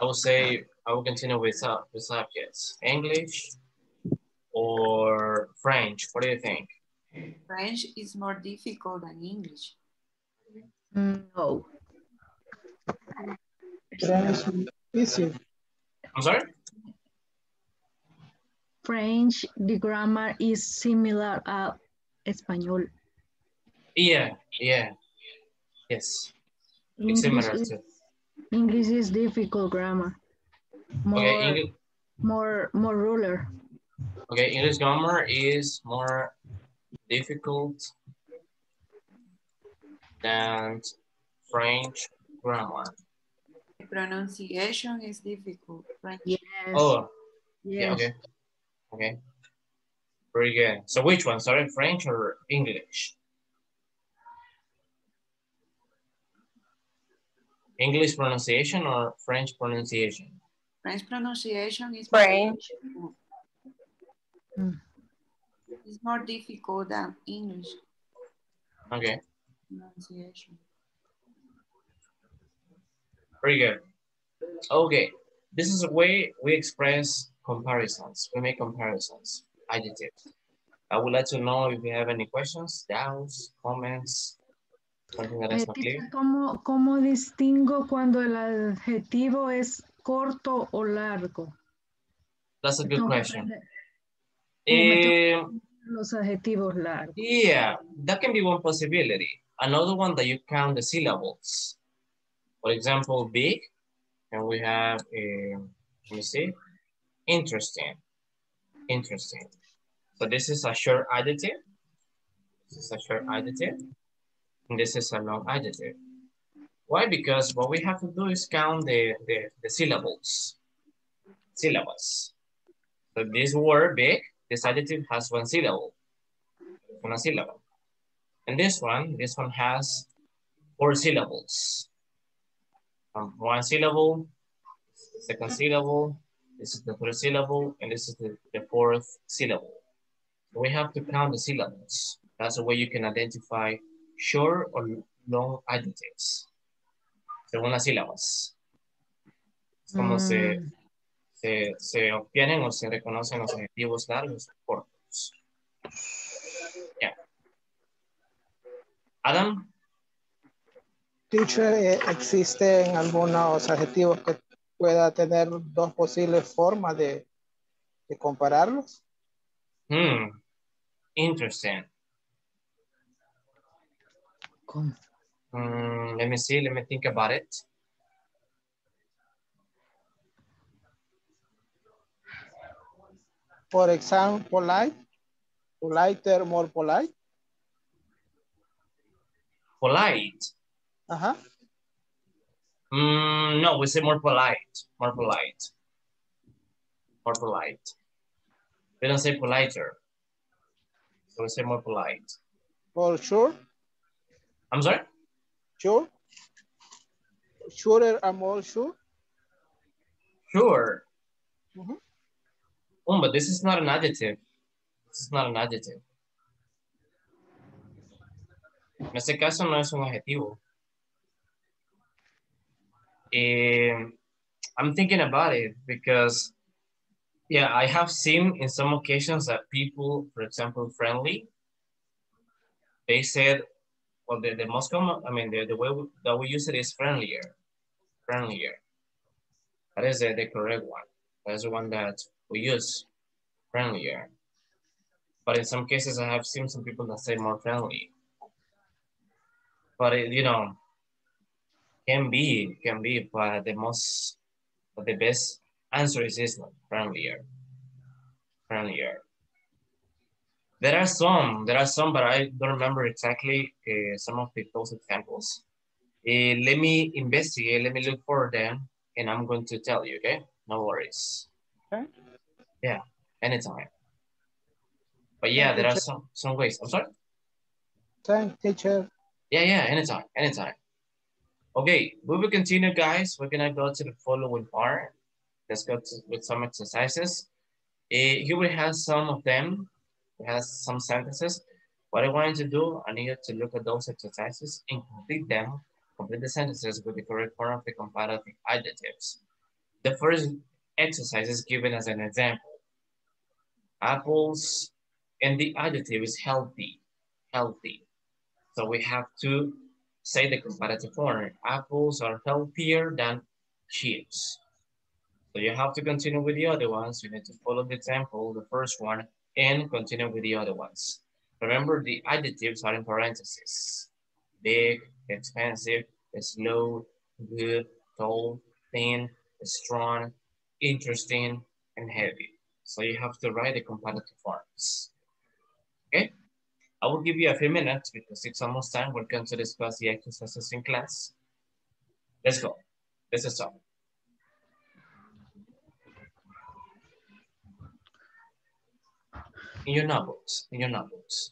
I will say I will continue with sub with subjects. English or French. What do you think? French is more difficult than English. No. French easy. I'm sorry. French, the grammar is similar uh, Espanol. Yeah, yeah, yes. It's English similar is, to. English is difficult grammar. More, Okay, English. more, more ruler. Okay, English grammar is more difficult than French grammar. The pronunciation is difficult. French. Yes. Oh, yes. yeah, okay. Okay. Very good. So which one? Sorry, French or English? English pronunciation or French pronunciation? French pronunciation is French. More Mm. It's more difficult than English Okay, pronunciation. very good. Okay, this is a way we express comparisons. We make comparisons, adjectives. I would like to know if you have any questions, doubts, comments, something that Eh, is not clear. teacher, ¿cómo, ¿Cómo distingo cuando el adjetivo es corto o largo? That's a good Tengo question. aprender- ¿Cómo me tengo que Eh, aprender los adjetivos largos. Yeah, that can be one possibility. Another one that you count the syllables. For example, big, and we have, a, let me see, interesting, interesting. So this is a short adjective. This is a short adjective. And this is a long adjective. Why? Because what we have to do is count the, the, the syllables, syllables. So this word, big, this adjective has one syllable one syllable. And this one, this one has four syllables. Um, one syllable, second syllable, this is the third syllable, and this is the, the fourth syllable. So we have to count the syllables. That's the way you can identify short or long adjectives. Según las sílabas. Es como Mm. se, se obtienen o se reconocen los adjetivos largos o cortos. Yeah. Adam? Teacher, eh, ¿existen algunos adjetivos que pueda tener dos posibles formas de, de compararlos? Hmm. Interesting. Mm, let me see, let me think about it. For example, polite, politer, more polite. Polite. Uh-huh. Mm, no, we say more polite, more polite. More polite. We don't say politer. So we say more polite. For sure, I'm sorry? sure. Sure and more sure. Sure. Mhm. But this is not an adjective. This is not an adjective. En este caso no es un adjetivo. Eh, I'm thinking about it because, yeah, I have seen in some occasions that people, for example, friendly, they said, well, the, the most common, I mean, the, the way we- that we use it is friendlier, friendlier. That is the, the correct one. That's the one that we use, friendlier. But in some cases, I have seen some people that say more friendly. But it, you know, can be, can be, but the most, but the best answer is one, friendlier, friendlier. There are some, there are some, but I don't remember exactly uh, some of the, those examples. Uh, let me investigate, let me look for them, and I'm going to tell you, okay? No worries. Okay. Yeah, anytime. But yeah, there are some, some ways. I'm sorry? Thank teacher. Yeah, yeah, anytime, anytime. Okay, we will continue, guys. We're gonna go to the following part. Let's go to, with some exercises. Eh, here we have some of them. We have some sentences. What I wanted to do, I needed to look at those exercises and complete them, complete the sentences with the correct form of the comparative adjectives. The first exercise is given as an example. Apples, and the adjective is healthy, healthy. So we have to say the comparative form. Apples are healthier than chips. So you have to continue with the other ones. You need to follow the example, the first one, and continue with the other ones. Remember the adjectives are in parentheses. Big, expensive, slow, good, tall, thin, strong, interesting, and heavy. So you have to write the comparative forms. Okay? I will give you a few minutes because it's almost time. We're going to discuss the exercises in class. Let's go. Let's start. In your notebooks, in your notebooks.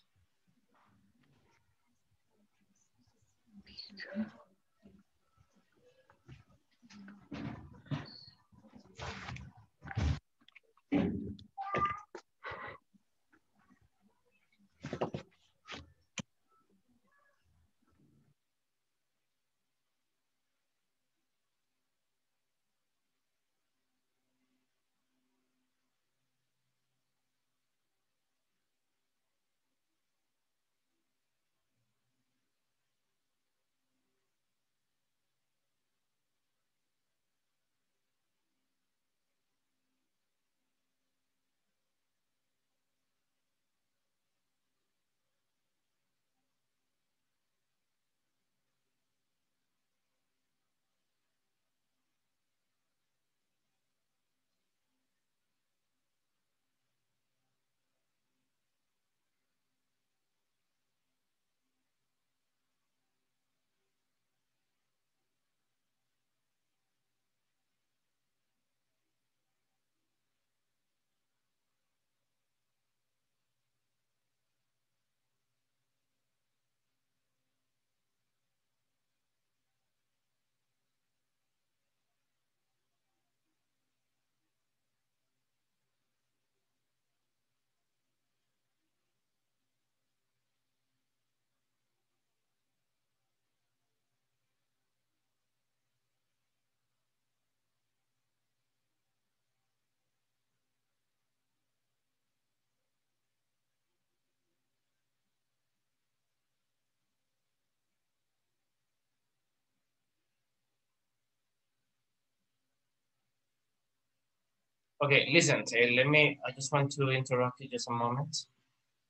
Okay, listen, eh, let me, I just want to interrupt you just a moment.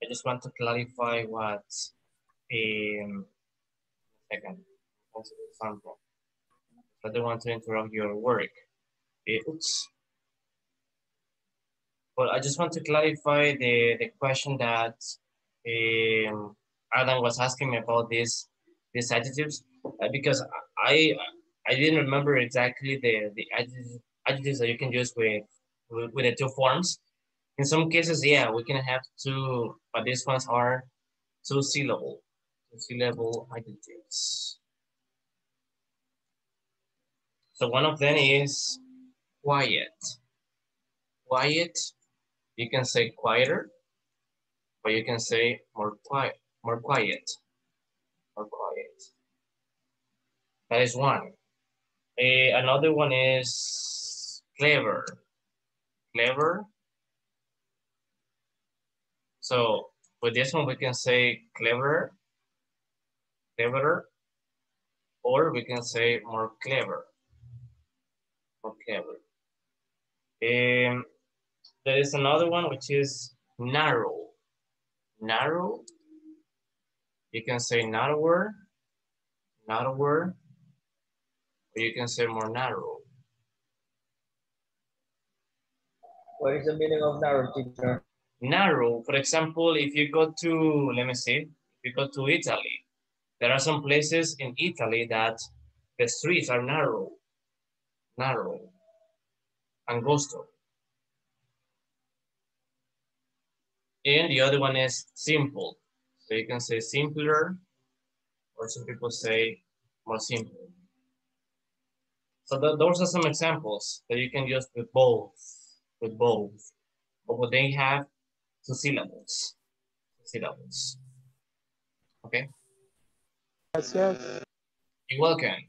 I just want to clarify what, um, second, example. I don't want to interrupt your work. Eh, oops. Well, I just want to clarify the, the question that um, Adam was asking me about this, these adjectives, uh, because I I didn't remember exactly the, the adjectives that you can use with, with, the two forms. In some cases, yeah, we can have two, but these ones are two syllable, two syllable adjectives. So one of them is quiet. Quiet, you can say quieter, or you can say more quiet, more quiet, more quiet. That is one. Eh, another one is clever. Clever. So with this one, we can say clever, cleverer, or we can say more clever, more clever. Um, there is another one which is narrow. Narrow. You can say narrower, narrower, or you can say more narrow. What is the meaning of narrow, teacher? Narrow, for example, if you go to, let me see, if you go to Italy, there are some places in Italy that the streets are narrow, narrow, angosto. And the other one is simple. So you can say simpler, or some people say more simple. So th those are some examples that you can use with both, with both. But what they have two syllables, syllables. Okay, Yes, yes. you're welcome.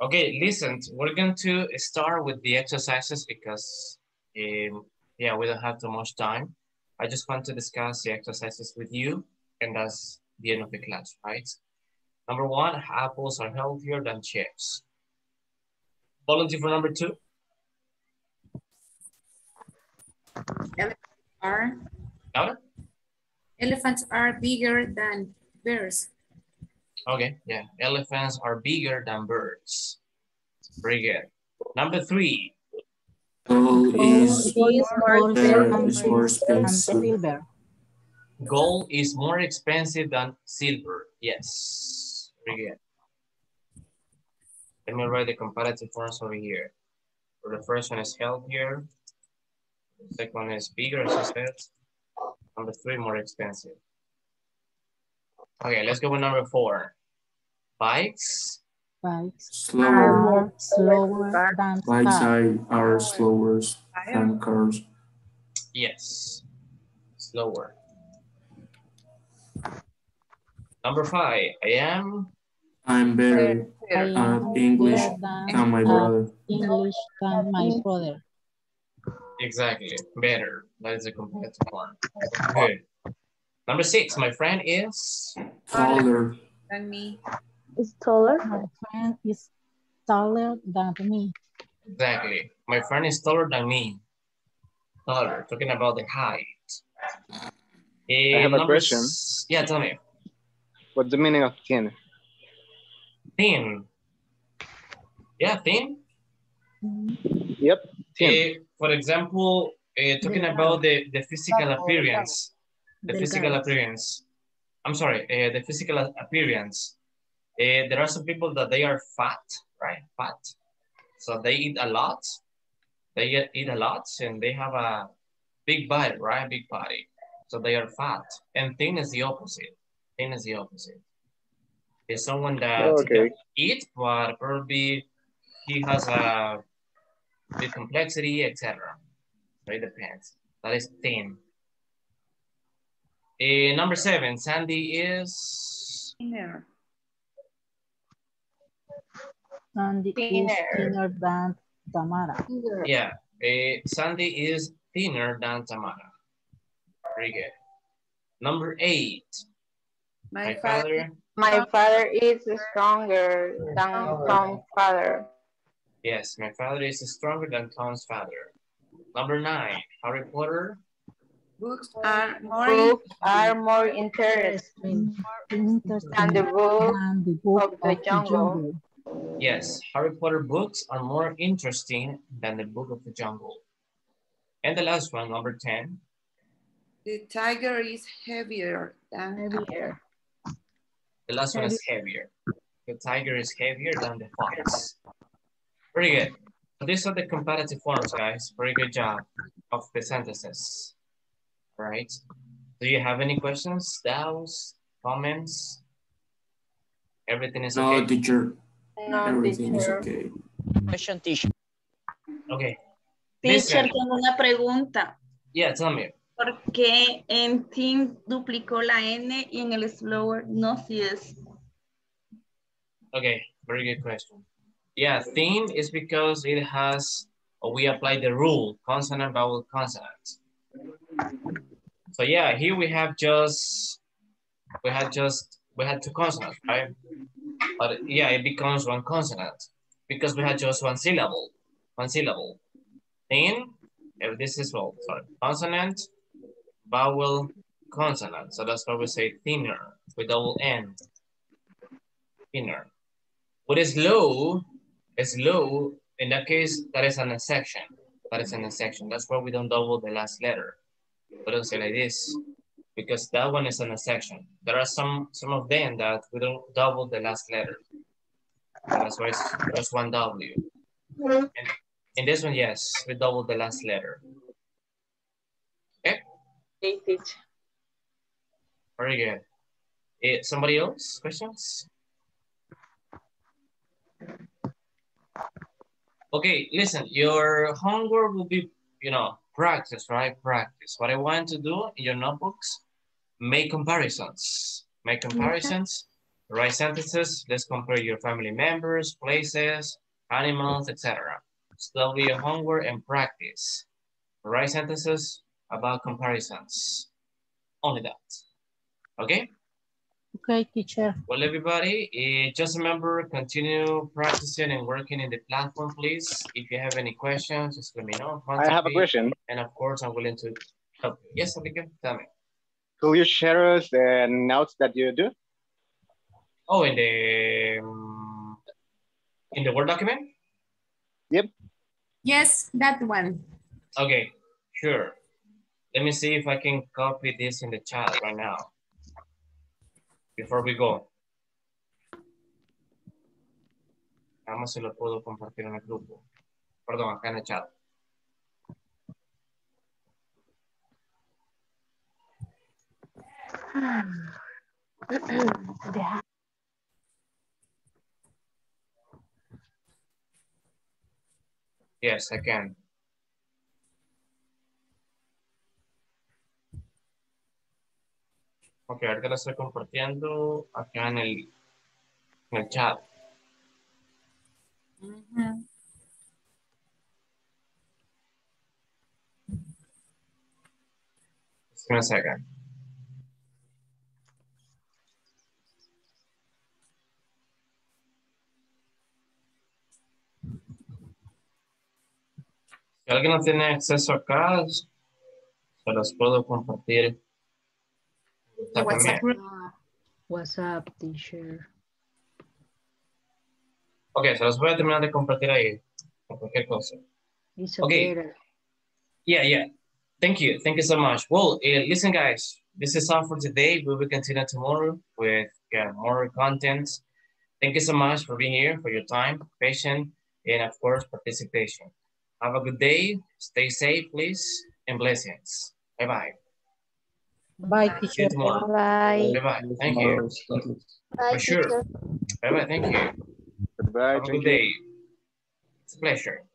Okay, listen, we're going to start with the exercises because, um, yeah, we don't have too much time. I just want to discuss the exercises with you, and that's the end of the class, right? Number one, apples are healthier than chips. Volunteer for number two. Elephants Are Louder? elephants are bigger than bears? Okay, yeah. Elephants are bigger than birds. Very good. Number three. Gold is more better, is more expensive. silver. Gold is more expensive than silver. Yes, very good. Let me write the comparative forms over here. For the first one is healthier. The second one is bigger, as I said. Number three, more expensive. Okay, let's go with number four. Bikes. Bikes Slower. slower than Bikes cars. are, are slower than cars. Yes, slower. Number five, I am I'm better I at am English than than my brother. Ah, English than my brother. exactly better. That is a comparative form. Good. Number six, my friend is Taller. Than me. Is taller? My friend is taller than me. exactly. My friend is taller than me. Taller, talking about the height. I have a eh, question. Yeah, tell me. What's the meaning of thin? Thin. Yeah, thin. Yep, thin. Eh, for example, eh, talking about the, the physical appearance, the physical Delgado. appearance. I'm sorry, uh, the physical appearance. Uh, there are some people that they are fat, right? Fat. So they eat a lot. They eat- eat a lot and they have a big body, right? Big body. So they are fat. And thin is the opposite. Thin is the opposite. It's someone that Okay. can eat, but probably he has a big complexity, etc. So it depends. That is thin. Eh, number seven, Sandy is Thinner. Sandy is Thinner. thinner than Tamara. yeah. eh, Sandy is thinner than Tamara. Very good. Number eight, My, my father, father. My father is stronger than Tom's father. Yes, my father is stronger than Tom's father. Number nine, Harry Potter. Books are more Books are more interesting than the book And the book of the jungle. Yes, Harry Potter books are more interesting than the Book of the Jungle. And the last one, number 10. The tiger is heavier than Heavier. The last one is heavier. The tiger is heavier than the fox. Very good. These are the comparative forms, guys. Very good job of the sentences. All right. Do you have any questions, doubts, comments? Everything is No, okay? teacher. No, Everything is okay. Question, teacher. Okay. Teacher, Listen. tengo una pregunta. Yeah, tell me. ¿Por qué en Team duplicó la N y en el Slower no si es? Okay, very good question. Yeah, theme is because it has, we apply the rule, consonant, vowel, consonant. So yeah, here we have just, we had just, we had two consonants, right? But yeah, it becomes one consonant because we had just one syllable, one syllable. Thin, if this is well, sorry, consonant, vowel, consonant. So that's why we say thinner with double N, thinner. What is low is low. In that case, that is an section. That is an section. That's why we don't double the last letter. We don't say like this because that one is an section. There are some some of them that we don't double the last letter. That's why it's just one W. And in this one, yes, we double the last letter. Okay, Okay, very good. Eh, somebody else? Questions? Okay, listen, your homework will be, you know, practice, right? Practice. What I want to do in your notebooks, make comparisons. Make comparisons, write sentences. Let's compare your family members, places, animals, etc. So that'll be your homework and practice. Write sentences about comparisons. Only that. Okay? Okay, teacher. Well, everybody, eh, just remember, continue practicing and working in the platform, please. If you have any questions, just let me know. I have a me, question. And of course, I'm willing to help you. Yes, Abigail, tell me. Could you share us the notes that you do? Oh, in the, um, in the Word document? Yep. Yes, that one. Okay, sure. Let me see if I can copy this in the chat right now. Before we go. Vamos si lo puedo compartir en el grupo. Perdón, acá en el chat. (sighs) Yes, I can. Ok, ahorita la estoy compartiendo acá en el, en el chat. Second. Si alguien no tiene acceso acá, se los puedo compartir. WhatsApp también. WhatsApp, teacher. Ok, se los voy a terminar de compartir ahí. Por cualquier cosa. It's Okay. okay. Yeah, yeah. Thank you. Thank you so much. Well, uh, listen, guys, this is all for today. We will continue tomorrow with uh, more content. Thank you so much for being here, for your time, patience, and of course, participation. Have a good day. Stay safe, please, and blessings. Bye-bye. Bye, teacher. Bye. Bye-bye. Thank you. For sure. Bye-bye. Thank you. Goodbye. Have a good day. It's a pleasure.